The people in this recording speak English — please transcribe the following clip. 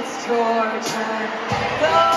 it's torture.